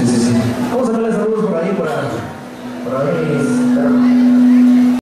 Sí, sí, sí. Vamos a darle saludos por ahí para, para mis